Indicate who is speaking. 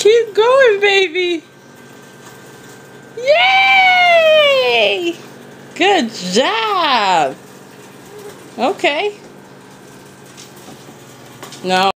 Speaker 1: Keep going, baby. Yay! Good job. Okay. No.